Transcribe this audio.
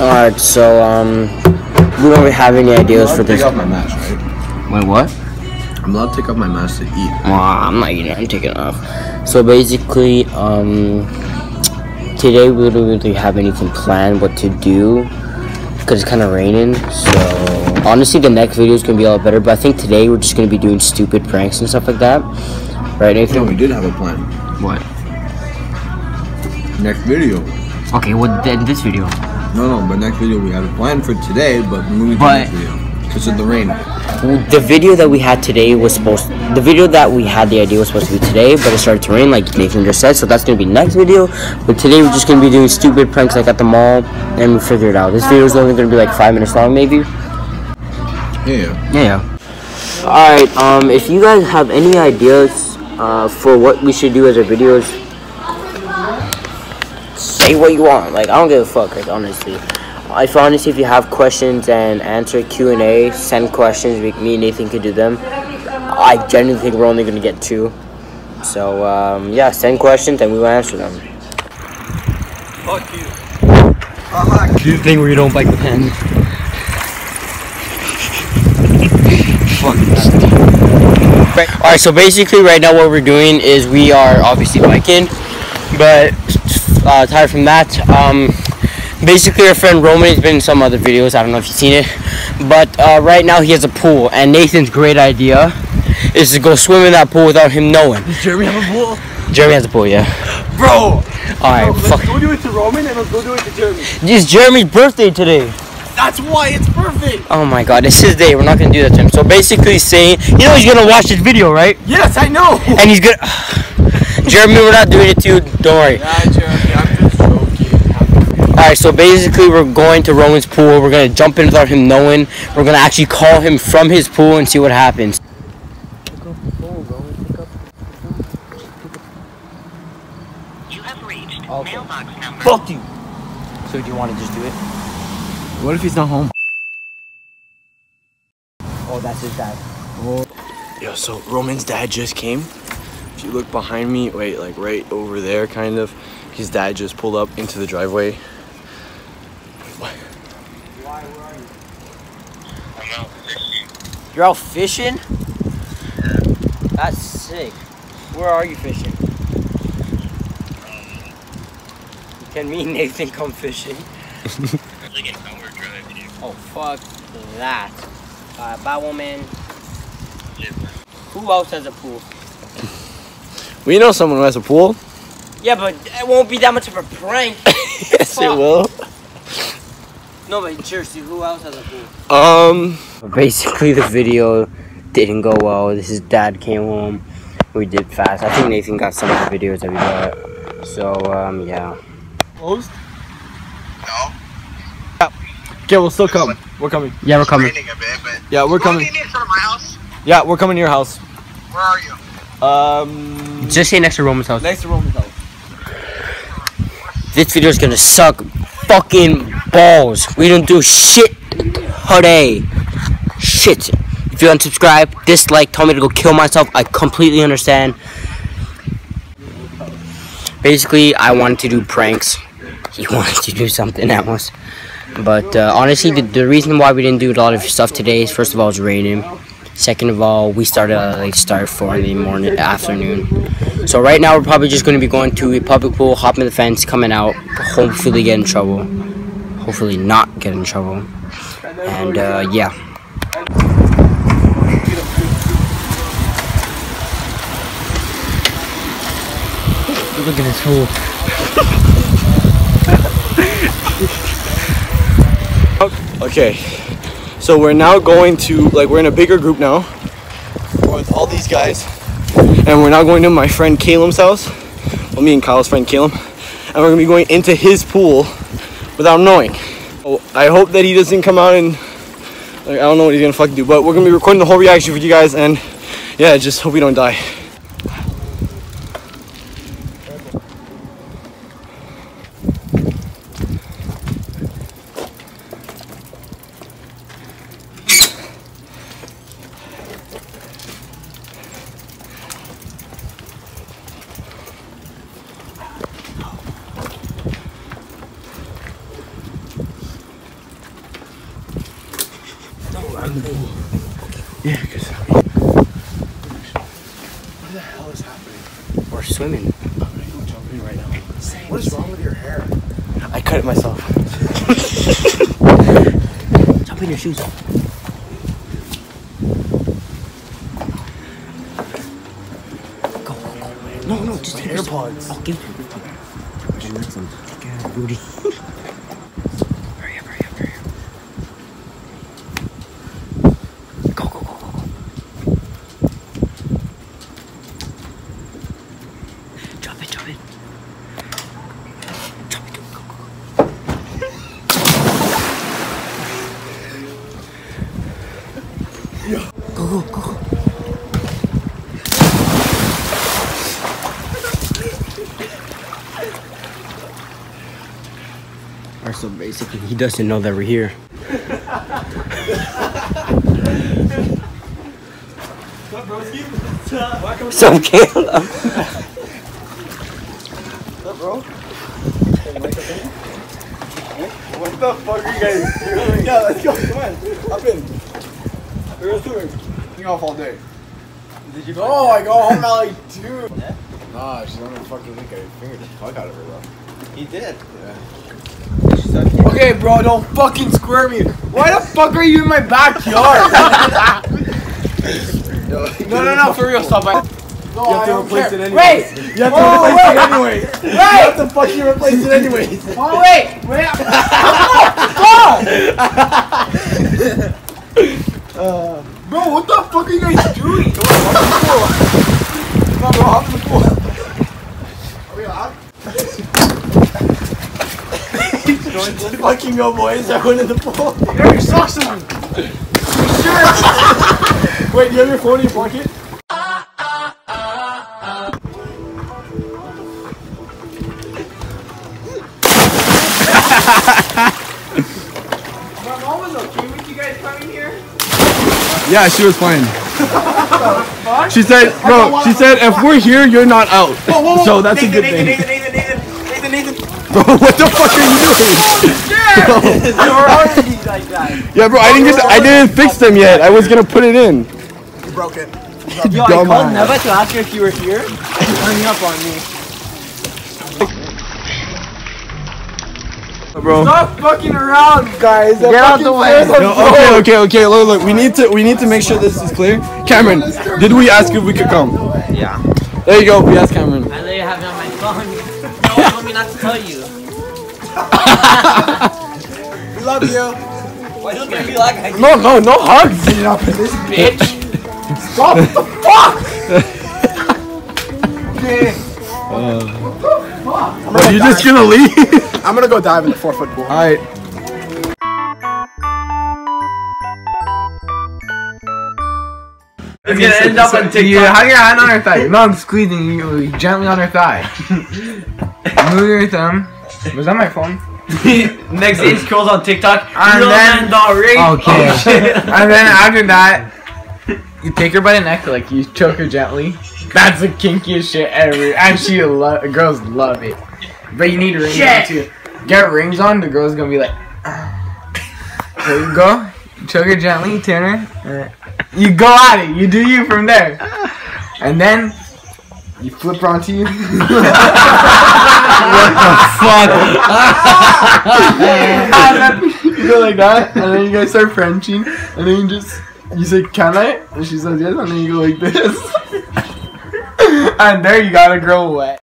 Alright, so, um, we don't really have any ideas for this. Take off my mask, right? Wait, what? I'm allowed to take off my mask to eat. Well, I'm not eating. I'm taking it off. So basically, um, today we don't really have anything planned what to do because it's kind of raining. So honestly, the next video is gonna be a lot better. But I think today we're just gonna be doing stupid pranks and stuff like that. Right, No, we did have a plan. What? Next video. Okay, well then this video. No, no, but next video we have a plan for today, but moving to next video. Because of the rain. The video that we had today was supposed. The video that we had the idea was supposed to be today, but it started to rain, like Nathan just said. So that's gonna be next video. But today we're just gonna be doing stupid pranks like at the mall, and we figure it out. This video is only gonna be like five minutes long, maybe. Yeah, yeah. Yeah. yeah. All right. Um, if you guys have any ideas uh, for what we should do as our videos, say what you want. Like I don't give a fuck. Like honestly, if honestly if you have questions and answer Q and A, send questions. We, me and Nathan could do them. I genuinely think we're only gonna get two. So um, yeah, send questions and we will answer them. Fuck you. Do the thing where you don't bite the pen. Alright, so basically right now what we're doing is we are obviously biking, but uh, aside from that, um, basically our friend Roman has been in some other videos, I don't know if you've seen it, but uh, right now he has a pool, and Nathan's great idea is to go swim in that pool without him knowing. Does Jeremy have a pool? Jeremy has a pool, yeah. Bro! Alright, let's fuck. go do it to Roman and let's go do it to Jeremy. It's Jeremy's birthday today. That's why it's perfect! Oh my god, it's his day. We're not gonna do that to him. So basically, saying, you know, he's gonna watch this video, right? Yes, I know! And he's gonna. Jeremy, we're not doing it to you. Don't worry. Yeah, Jeremy, I'm just joking. All right, so basically, we're going to Roman's pool. We're gonna jump in without him knowing. We're gonna actually call him from his pool and see what happens. You have reached Okay. mailbox number. Fuck you. So do you want to just do it? What if he's not home? Oh, that's his dad. Oh. Yo, so Roman's dad just came. If you look behind me, wait, like right over there, kind of, his dad just pulled up into the driveway. What? you you're out fishing? That's sick. Where are you fishing? Can me and Nathan come fishing? Oh, fuck that. Uh, bye, woman. Who else has a pool? We know someone who has a pool. Yeah, but it won't be that much of a prank. yes, it will. No, but seriously, who else has a pool? Um, Basically, the video didn't go well. This is dad came home. We did fast. I think Nathan got some of the videos that we got. So, um, yeah. closed? No. Yeah. Okay, we'll still come. We're coming. Yeah, we're coming. a bit, but Yeah, we're Well, coming. you need to come to my house. Yeah, we're coming to your house. Where are you? Um, Just stay next to Roman's house. next to Roman's house. This video is gonna suck fucking balls. We don't do shit today. Shit. If you unsubscribe, dislike, tell me to go kill myself, I completely understand. Basically, I wanted to do pranks. He wanted to do something else. But uh, honestly, the, the reason why we didn't do a lot of stuff today is first of all, it's raining. Second of all, we started at like start four in the morning, afternoon. So right now, we're probably just going to be going to a public pool, hopping the fence, coming out, hopefully get in trouble. Hopefully not get in trouble. And uh, yeah. Look at this fool. Okay, so we're now going to like we're in a bigger group now with all these guys, and we're now going to my friend Kalem's house. Well, me and Kyle's friend Kalem, and we're gonna be going into his pool without knowing. So I hope that he doesn't come out and like I don't know what he's gonna fucking do, but we're gonna be recording the whole reaction for you guys, and yeah, just hope we don't die. In the pool. Yeah, because. What the hell is happening? We're swimming. I'm gonna go jumping right now. What is wrong with your hair? I cut it myself. Jump in your shoes. Go, go, go. No, no, just My AirPods. I'll give you. Take care of Rudy. hurry up, hurry up, hurry up. Go, go, go, go, go. Jump in, jump in. Jump in, go, go, go. Go, go, go, go. Alright, so basically he doesn't know that we're here. So Kalem. What the fuck are you guys doing? yeah, let's go. Come on. Up in. We're going swimming. Being off all day. Did you? Go? Oh, I go home at like two. Nah, she's on the fucking week. I fingered the fuck out of her though. He did. Okay, bro, don't fucking square me. Why the fuck are you in my backyard? no, no, no, for real, stop. I, no, you have to replace it anyway. Wait! You have to Oh, replace wait. it anyway. Wait! You have to fucking replace it anyways. Oh wait, wait. Bro, what the fuck are you guys doing? Come on, hop in the pool. Come on, bro, hop in the pool. Are we on? Let's fucking go, boys. Everyone in the pool. You got your socks on. Sure. Wait, do you have your phone in your pocket? My mom was okay with you guys coming here. Yeah, she was fine. she said, bro, she said, if we're here, you're not out. So that's a good thing. Nathan, Nathan, Nathan, Nathan, Nathan. Bro, what the fuck are you doing? You're already like that. Yeah, bro, I didn't get, I didn't fix them yet. I was gonna put it in. You broke it. Yo, I called Neva to ask her if you were here. and she hung up on me. Bro. Stop fucking around, guys. Get out the way. No, okay, okay, okay. Look, look. We need to, we need to make sure this is clear. Cameron, did we ask if we could come? Yeah. There you go. We asked Cameron. I literally have it on my phone. No one told me not to tell you. We love you. Why don't you like I No, no, no hugs. up in This bitch. Stop. What the fuck? Bro, you just gonna leave? I'm gonna go dive in the four foot pool. All right. It's gonna end up on TikTok. You have your hand on her thigh. No, I'm squeezing you gently on her thigh. Move your thumb. Was that my phone? Next she goes on TikTok. And then- man dog ring. Okay. And then after that, you take her by the neck, like you choke her gently. That's the kinkiest shit ever. And she lo- girls love it. But you need rings on too. Get rings on, the girl's gonna be like. There you go. Choke her gently, turn her. uh, You go at it. You do you from there. And then you flip her onto you. What the fuck? you go like that, and then you guys start Frenching, and then you just you say, "Can I?" And she says yes, and then you go like this, and there you got a girl wet.